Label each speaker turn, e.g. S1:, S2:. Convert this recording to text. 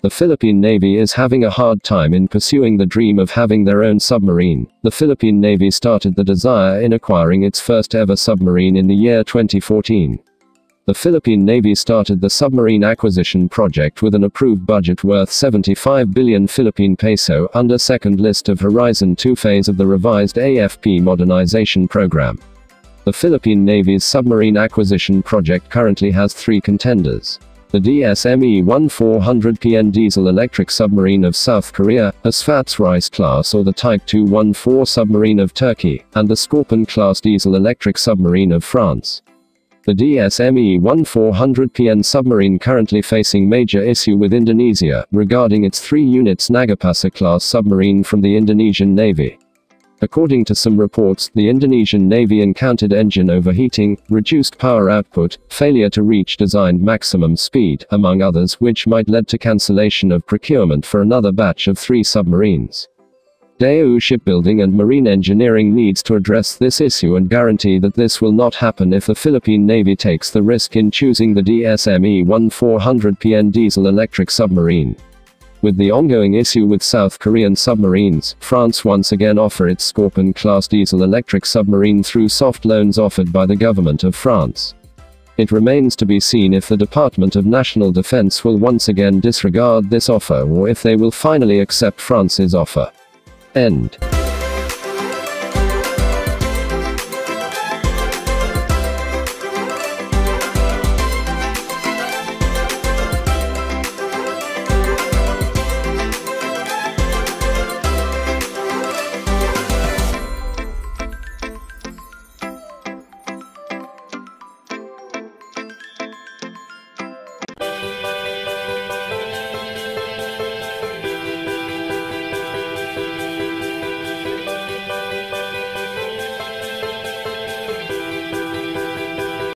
S1: The Philippine Navy is having a hard time in pursuing the dream of having their own submarine. The Philippine Navy started the desire in acquiring its first ever submarine in the year 2014. The Philippine Navy started the submarine acquisition project with an approved budget worth 75 billion Philippine peso under second list of Horizon 2 phase of the revised AFP modernization program. The Philippine Navy's submarine acquisition project currently has three contenders the DSME-1400PN diesel-electric submarine of South Korea, a Sfatsreis class or the Type 214 submarine of Turkey, and the Scorpene-class diesel-electric submarine of France. The DSME-1400PN submarine currently facing major issue with Indonesia regarding its three units Nagapasa-class submarine from the Indonesian Navy. According to some reports, the Indonesian Navy encountered engine overheating, reduced power output, failure to reach designed maximum speed, among others which might lead to cancellation of procurement for another batch of three submarines. Daewoo Shipbuilding and Marine Engineering needs to address this issue and guarantee that this will not happen if the Philippine Navy takes the risk in choosing the DSME-1400PN diesel-electric submarine. With the ongoing issue with South Korean submarines, France once again offer its Scorpene-class diesel-electric submarine through soft loans offered by the government of France. It remains to be seen if the Department of National Defense will once again disregard this offer or if they will finally accept France's offer. End.